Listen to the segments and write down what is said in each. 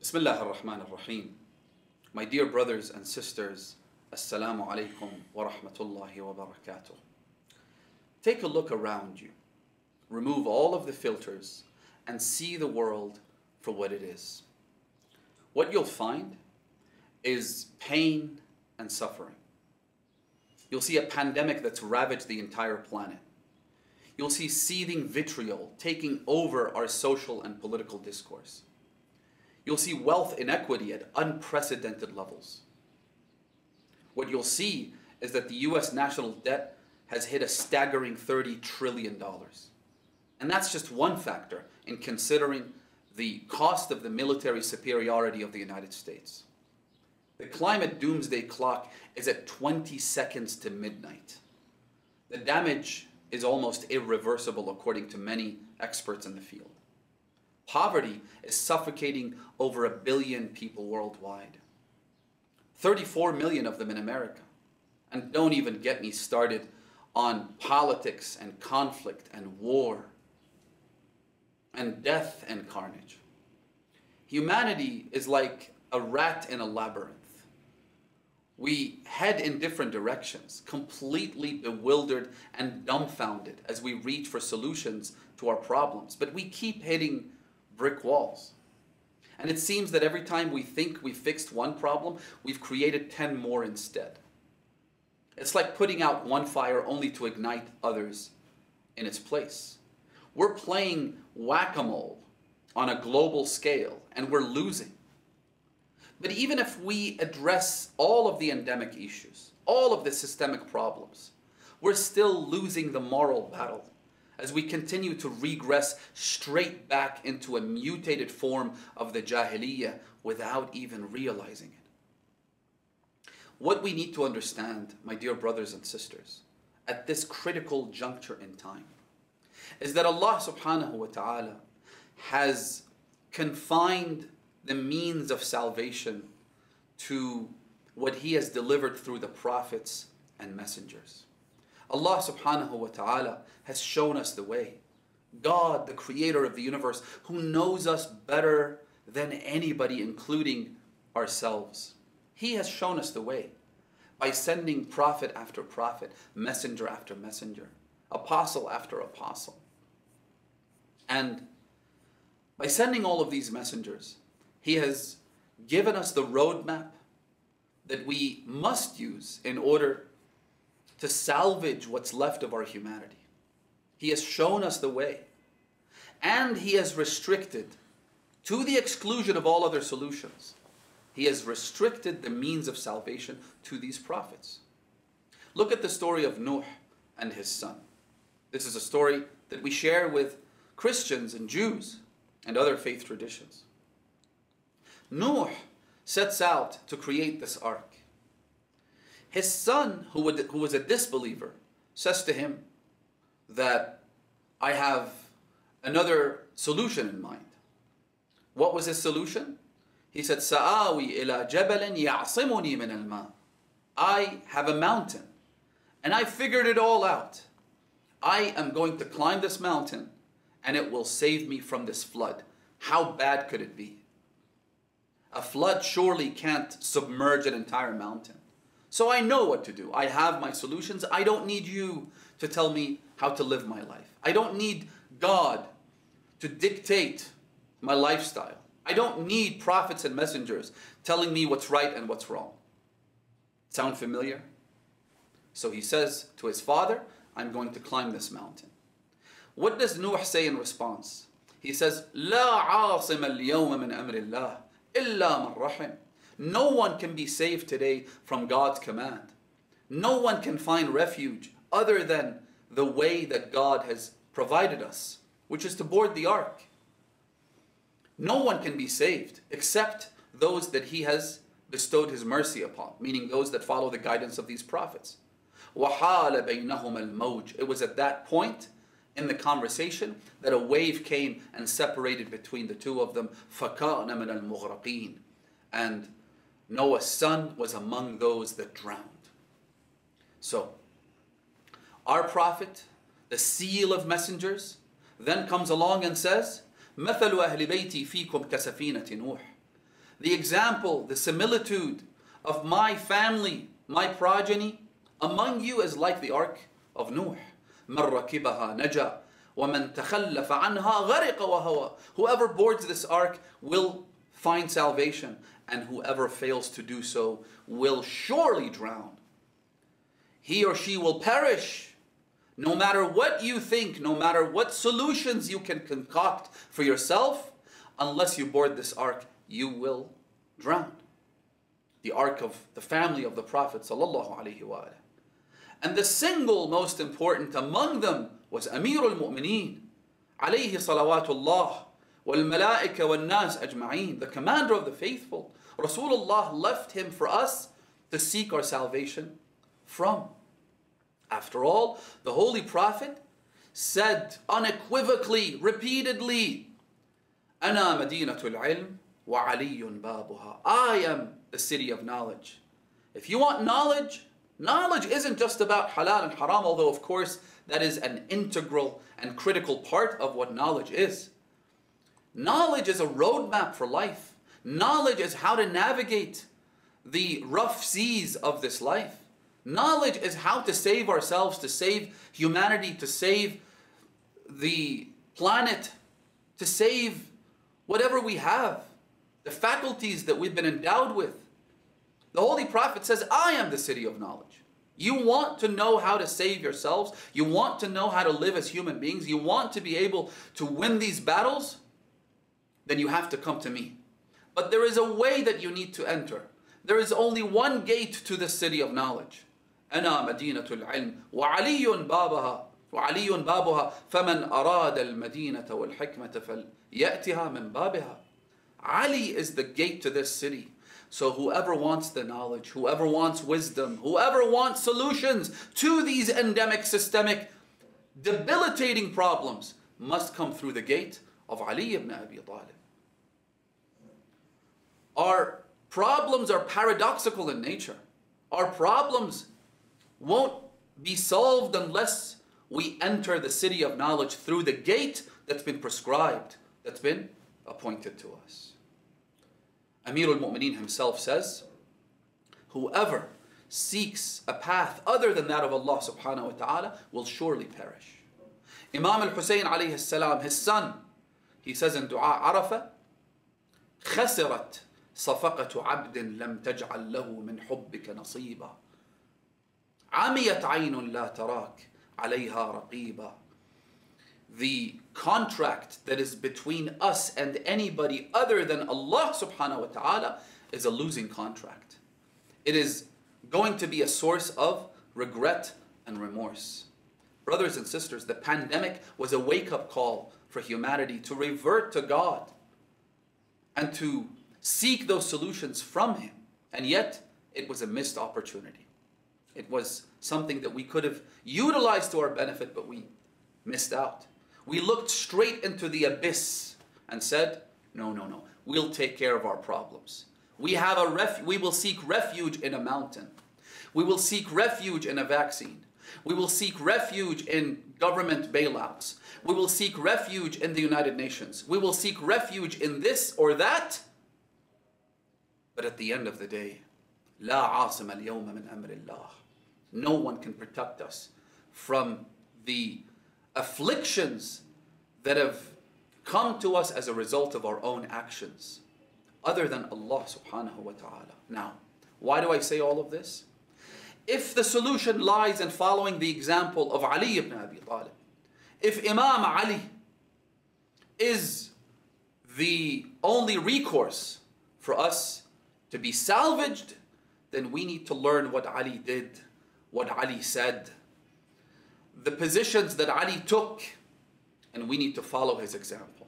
Bismillah ar-Rahman ar-Rahim. My dear brothers and sisters, Assalamu alaikum wa rahmatullahi wa barakatuh. Take a look around you. Remove all of the filters and see the world for what it is. What you'll find is pain and suffering. You'll see a pandemic that's ravaged the entire planet. You'll see seething vitriol taking over our social and political discourse. You'll see wealth inequity at unprecedented levels. What you'll see is that the US national debt has hit a staggering $30 trillion. And that's just one factor in considering the cost of the military superiority of the United States. The climate doomsday clock is at 20 seconds to midnight. The damage is almost irreversible, according to many experts in the field. Poverty is suffocating over a billion people worldwide, 34 million of them in America. And don't even get me started on politics and conflict and war and death and carnage. Humanity is like a rat in a labyrinth. We head in different directions, completely bewildered and dumbfounded as we reach for solutions to our problems. But we keep hitting brick walls. And it seems that every time we think we fixed one problem, we've created 10 more instead. It's like putting out one fire only to ignite others in its place. We're playing whack a mole on a global scale and we're losing. But even if we address all of the endemic issues, all of the systemic problems, we're still losing the moral battle as we continue to regress straight back into a mutated form of the Jahiliyyah without even realizing it. What we need to understand, my dear brothers and sisters, at this critical juncture in time, is that Allah subhanahu wa ta'ala has confined the means of salvation to what He has delivered through the prophets and messengers. Allah subhanahu wa ta'ala has shown us the way. God, the creator of the universe, who knows us better than anybody, including ourselves. He has shown us the way by sending prophet after prophet, messenger after messenger, apostle after apostle. And by sending all of these messengers, He has given us the roadmap that we must use in order to salvage what's left of our humanity. He has shown us the way. And He has restricted, to the exclusion of all other solutions, He has restricted the means of salvation to these prophets. Look at the story of Nuh and his son. This is a story that we share with Christians and Jews and other faith traditions. Nuh sets out to create this ark. His son, who, would, who was a disbeliever, says to him that I have another solution in mind. What was his solution? He said, Sa'awi ila jabalin ya'simuni min al I have a mountain and I figured it all out. I am going to climb this mountain and it will save me from this flood. How bad could it be? A flood surely can't submerge an entire mountain. So I know what to do. I have my solutions. I don't need you to tell me how to live my life. I don't need God to dictate my lifestyle. I don't need prophets and messengers telling me what's right and what's wrong. Sound familiar? So he says to his father, I'm going to climb this mountain. What does Nuh say in response? He says, لا عاصم اليوم من أمر الله إلا من رحم. No one can be saved today from God's command. No one can find refuge other than the way that God has provided us, which is to board the ark. No one can be saved except those that He has bestowed His mercy upon, meaning those that follow the guidance of these prophets. وَحَالَ بَيْنَهُمَ الْمَوْجِ It was at that point in the conversation that a wave came and separated between the two of them. فَكَانَ مِنَ الْمُغْرَقِينَ And Noah's son was among those that drowned. So, our prophet, the seal of messengers, then comes along and says, مثل أهل بيتي فيكم كسفينة نوح the example, the similitude of my family, my progeny among you is like the ark of Nuh. من ركبها نجا ومن تخلف عنها غرق وهوى. Whoever boards this ark will find salvation, and whoever fails to do so will surely drown. He or she will perish. No matter what you think, no matter what solutions you can concoct for yourself, unless you board this ark, you will drown. The ark of the family of the Prophet. And the single most important among them was Amir al-Mu'mineen, alayhi salawatullah, wal-malaika wal-nas ajma'een, the commander of the faithful. Rasulullah left him for us to seek our salvation from. After all, the Holy Prophet said unequivocally, repeatedly, أنا مدينة العلم وعلي بابها. I am the city of knowledge. If you want knowledge, knowledge isn't just about halal and haram, although of course that is an integral and critical part of what knowledge is. Knowledge is a roadmap for life. Knowledge is how to navigate the rough seas of this life. Knowledge is how to save ourselves, to save humanity, to save the planet, to save whatever we have, the faculties that we've been endowed with. The Holy Prophet says, I am the city of knowledge. You want to know how to save yourselves. You want to know how to live as human beings. You want to be able to win these battles. Then you have to come to me. But there is a way that you need to enter. There is only one gate to the city of knowledge. أنا مدينة العلم وعلي بابها وعلي بابها فمن أراد المدينة والحكمة فليأتها من بابها Ali is the gate to this city. So whoever wants the knowledge, whoever wants wisdom, whoever wants solutions to these endemic, systemic, debilitating problems must come through the gate of Ali ibn Abi Talib. Our problems are paradoxical in nature. Our problems won't be solved unless we enter the city of knowledge through the gate that's been prescribed, that's been appointed to us. Amir al-Mu'mineen himself says, whoever seeks a path other than that of Allah subhanahu wa ta'ala will surely perish. Imam al-Hussein alayhi salam, his son, he says in dua Arafah, خسرت صفقة عبد لم تجعل له من حبك نصيبا عميت عين لا تراك عليها رقيبا the contract that is between us and anybody other than Allah subhanahu wa ta'ala is a losing contract. It is going to be a source of regret and remorse. Brothers and sisters, the pandemic was a wake up call for humanity to revert to God and to seek those solutions from Him. And yet, it was a missed opportunity. It was something that we could have utilized to our benefit, but we missed out. We looked straight into the abyss and said, No, no, no, we'll take care of our problems. We, have a ref- we will seek refuge in a mountain. We will seek refuge in a vaccine. We will seek refuge in government bailouts. We will seek refuge in the United Nations. We will seek refuge in this or that. But at the end of the day, لا عاصم اليوم من أمر الله. No one can protect us from the afflictions that have come to us as a result of our own actions, other than Allah subhanahu wa ta'ala. Now, why do I say all of this? If the solution lies in following the example of Ali ibn Abi Talib, if Imam Ali is the only recourse for us to be salvaged, then we need to learn what Ali did, what Ali said, the positions that Ali took, and we need to follow his example.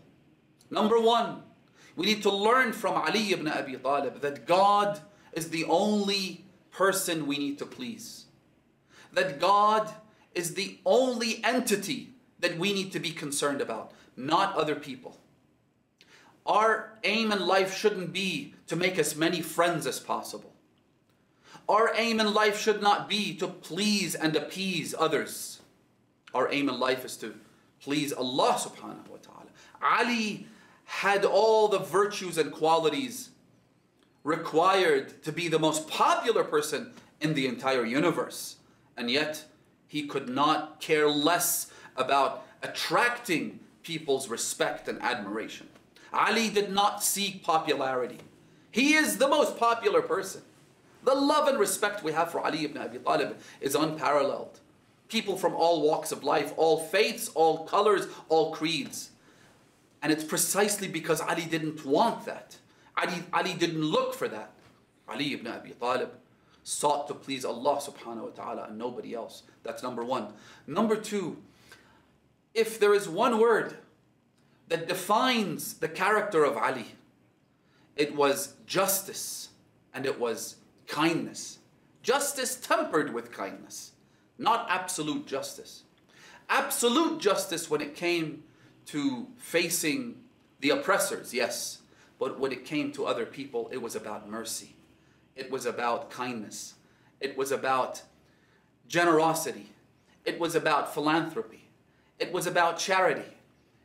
Number one, we need to learn from Ali ibn Abi Talib that God is the only person we need to please. That God is the only entity that we need to be concerned about, not other people. Our aim in life shouldn't be to make as many friends as possible. Our aim in life should not be to please and appease others. Our aim in life is to please Allah subhanahu wa ta'ala. Ali had all the virtues and qualities required to be the most popular person in the entire universe. And yet, he could not care less about attracting people's respect and admiration. Ali did not seek popularity. He is the most popular person. The love and respect we have for Ali ibn Abi Talib is unparalleled. People from all walks of life, all faiths, all colors, all creeds. And it's precisely because Ali didn't want that. Ali, Ali didn't look for that. Ali ibn Abi Talib sought to please Allah subhanahu wa ta'ala and nobody else. That's number one. Number two, if there is one word that defines the character of Ali, it was justice and it was kindness. Justice tempered with kindness, not absolute justice. Absolute justice when it came to facing the oppressors, yes, but when it came to other people, it was about mercy. It was about kindness. It was about generosity. It was about philanthropy. It was about charity.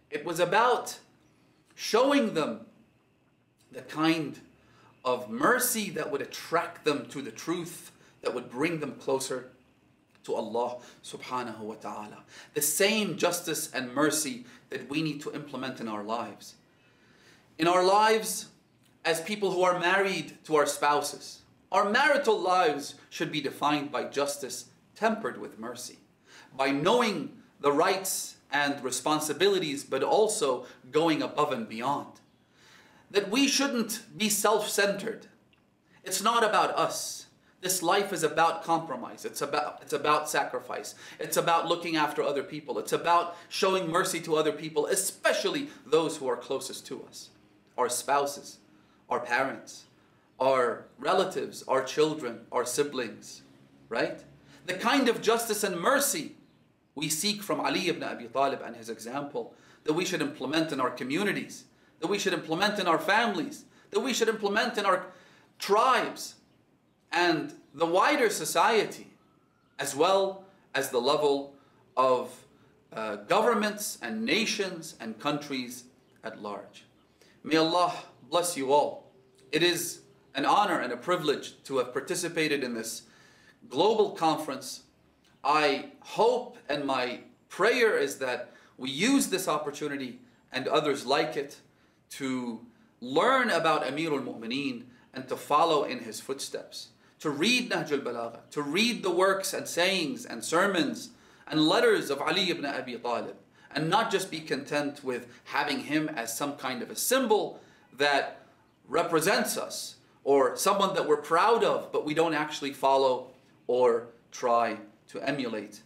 It was about showing them the kind of mercy that would attract them to the truth, that would bring them closer to Allah subhanahu wa ta'ala. The same justice and mercy that we need to implement in our lives. In our lives, as people who are married to our spouses, our marital lives should be defined by justice tempered with mercy, by knowing the rights and responsibilities, but also going above and beyond. That we shouldn't be self centered. It's not about us. This life is about compromise. It's about, it's about sacrifice. It's about looking after other people. It's about showing mercy to other people, especially those who are closest to us our spouses, our parents, our relatives, our children, our siblings, right? The kind of justice and mercy we seek from Ali ibn Abi Talib and his example that we should implement in our communities, that we should implement in our families, that we should implement in our tribes and the wider society, as well as the level of uh, governments and nations and countries at large. May Allah bless you all. It is an honor and a privilege to have participated in this global conference I hope and my prayer is that we use this opportunity and others like it to learn about Amir al-Mu'mineen and to follow in his footsteps. To read Nahj al-Balagha, to read the works and sayings and sermons and letters of Ali ibn Abi Talib and not just be content with having him as some kind of a symbol that represents us or someone that we're proud of but we don't actually follow or try to emulate.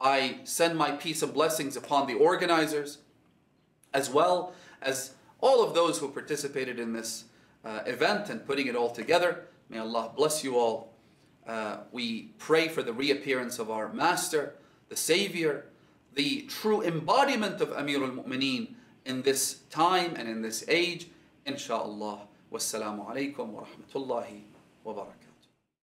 I send my peace and blessings upon the organizers, as well as all of those who participated in this uh, event and putting it all together. May Allah bless you all. Uh, we pray for the reappearance of our Master, the Savior, the true embodiment of Amir al-Mu'mineen in this time and in this age. Insha'Allah. Wassalamu alaikum wa rahmatullahi wa barakatuh.